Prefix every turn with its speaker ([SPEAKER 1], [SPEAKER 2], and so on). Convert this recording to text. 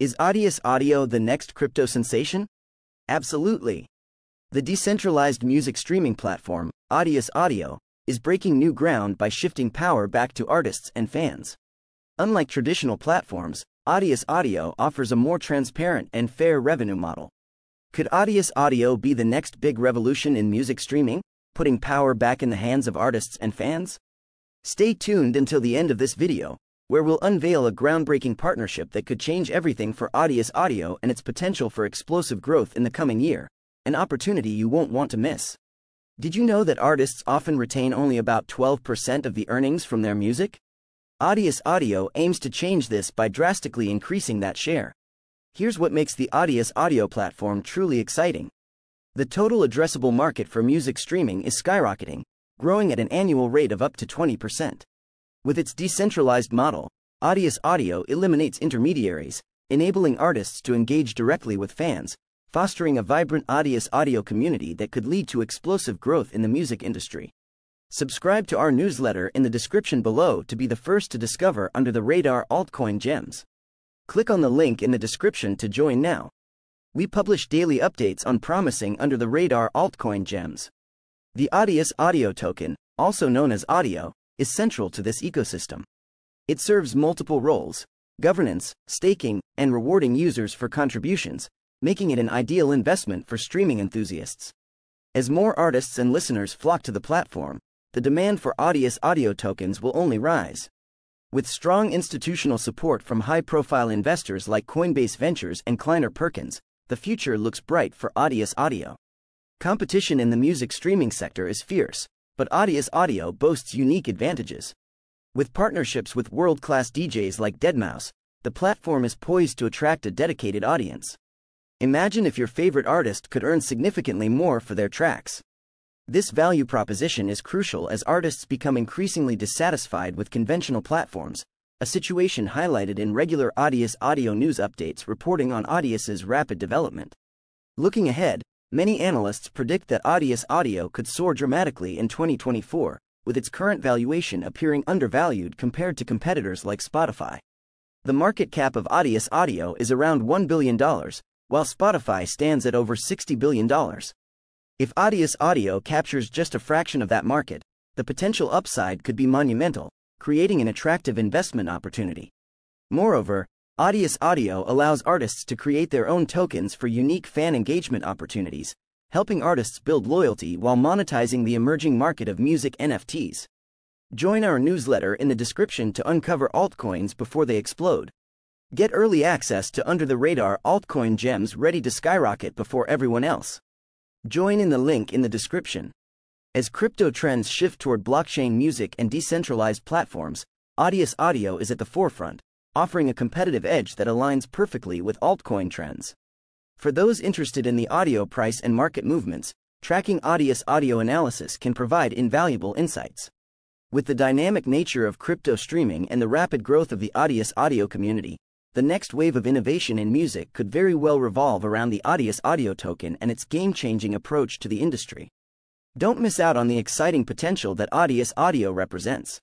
[SPEAKER 1] Is Audius Audio the next crypto sensation? Absolutely. The decentralized music streaming platform, Audius Audio, is breaking new ground by shifting power back to artists and fans. Unlike traditional platforms, Audius Audio offers a more transparent and fair revenue model. Could Audius Audio be the next big revolution in music streaming, putting power back in the hands of artists and fans? Stay tuned until the end of this video, where we'll unveil a groundbreaking partnership that could change everything for Audius Audio and its potential for explosive growth in the coming year, an opportunity you won't want to miss. Did you know that artists often retain only about 12% of the earnings from their music? Audius Audio aims to change this by drastically increasing that share. Here's what makes the Audius Audio platform truly exciting. The total addressable market for music streaming is skyrocketing, growing at an annual rate of up to 20%. With its decentralized model, Audius Audio eliminates intermediaries, enabling artists to engage directly with fans, fostering a vibrant Audius Audio community that could lead to explosive growth in the music industry. Subscribe to our newsletter in the description below to be the first to discover under the radar altcoin gems. Click on the link in the description to join now. We publish daily updates on promising under the radar altcoin gems. The Audius Audio token, also known as Audio, is central to this ecosystem. It serves multiple roles governance, staking, and rewarding users for contributions, making it an ideal investment for streaming enthusiasts. As more artists and listeners flock to the platform, the demand for Audius audio tokens will only rise. With strong institutional support from high profile investors like Coinbase Ventures and Kleiner Perkins, the future looks bright for Audius Audio. Competition in the music streaming sector is fierce, but Audius Audio boasts unique advantages. With partnerships with world-class DJs like Deadmau5, the platform is poised to attract a dedicated audience. Imagine if your favorite artist could earn significantly more for their tracks. This value proposition is crucial as artists become increasingly dissatisfied with conventional platforms, a situation highlighted in regular Audius audio news updates reporting on Audius's rapid development. Looking ahead, Many analysts predict that Audius Audio could soar dramatically in 2024, with its current valuation appearing undervalued compared to competitors like Spotify. The market cap of Audius Audio is around $1 billion, while Spotify stands at over $60 billion. If Audius Audio captures just a fraction of that market, the potential upside could be monumental, creating an attractive investment opportunity. Moreover, Audius Audio allows artists to create their own tokens for unique fan engagement opportunities, helping artists build loyalty while monetizing the emerging market of music NFTs. Join our newsletter in the description to uncover altcoins before they explode. Get early access to under the radar altcoin gems ready to skyrocket before everyone else. Join in the link in the description. As crypto trends shift toward blockchain music and decentralized platforms, Audius Audio is at the forefront offering a competitive edge that aligns perfectly with altcoin trends. For those interested in the audio price and market movements, tracking Audius audio analysis can provide invaluable insights. With the dynamic nature of crypto streaming and the rapid growth of the Audius audio community, the next wave of innovation in music could very well revolve around the Audius audio token and its game-changing approach to the industry. Don't miss out on the exciting potential that Audius audio represents.